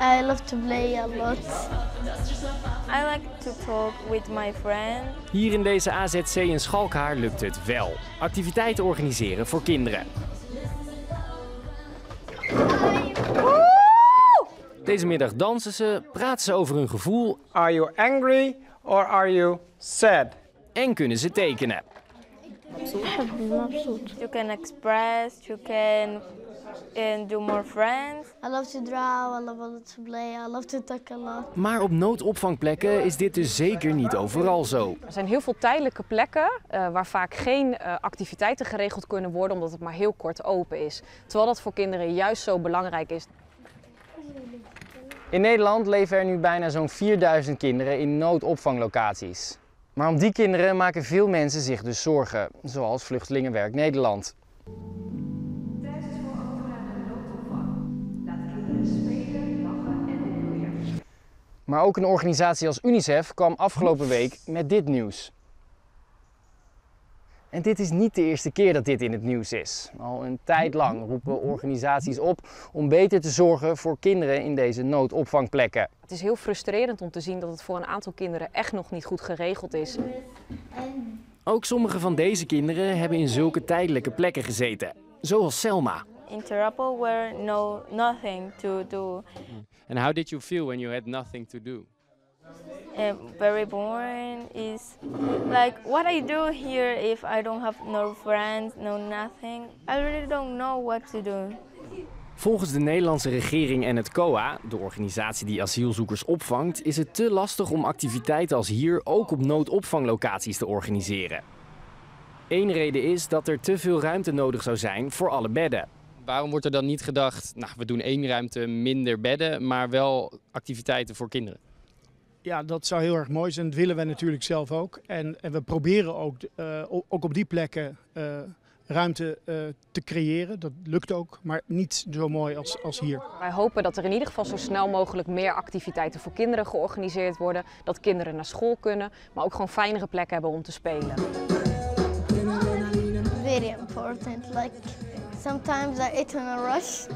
I love to play a lot. I like to talk with my friend. Hier in deze AZC in Schalkhaar lukt het wel. Activiteiten organiseren voor kinderen. Deze middag dansen ze, praten ze over hun gevoel Are you angry or are you sad? en kunnen ze tekenen. You can express, you can and do more friends. I love to draw, I love to play, I love to talk a lot. Maar op noodopvangplekken is dit dus zeker niet overal zo. Er zijn heel veel tijdelijke plekken eh, waar vaak geen eh, activiteiten geregeld kunnen worden omdat het maar heel kort open is. Terwijl dat voor kinderen juist zo belangrijk is. In Nederland leven er nu bijna zo'n 4000 kinderen in noodopvanglocaties. Maar om die kinderen maken veel mensen zich dus zorgen, zoals Vluchtelingenwerk Nederland. Maar ook een organisatie als UNICEF kwam afgelopen week met dit nieuws. En dit is niet de eerste keer dat dit in het nieuws is. Al een tijd lang roepen organisaties op om beter te zorgen voor kinderen in deze noodopvangplekken. Het is heel frustrerend om te zien dat het voor een aantal kinderen echt nog niet goed geregeld is. Ook sommige van deze kinderen hebben in zulke tijdelijke plekken gezeten. Zoals Selma. In Terapel were no nothing to do. And how did you feel when you had nothing to do? Uh, very boring is like what I do here if I don't have no friends, no nothing. I really don't know what to do. Volgens de Nederlandse regering en het COA, de organisatie die asielzoekers opvangt, is het te lastig om activiteiten als hier ook op noodopvanglocaties te organiseren. Eén reden is dat er te veel ruimte nodig zou zijn voor alle bedden. Waarom wordt er dan niet gedacht, nou, we doen één ruimte, minder bedden, maar wel activiteiten voor kinderen? Ja, dat zou heel erg mooi zijn. Dat willen wij natuurlijk zelf ook. En, en we proberen ook, eh, ook op die plekken eh, ruimte eh, te creëren. Dat lukt ook, maar niet zo mooi als, als hier. Wij hopen dat er in ieder geval zo snel mogelijk meer activiteiten voor kinderen georganiseerd worden. Dat kinderen naar school kunnen, maar ook gewoon fijnere plekken hebben om te spelen. Very important. Like sometimes I eat in a rush.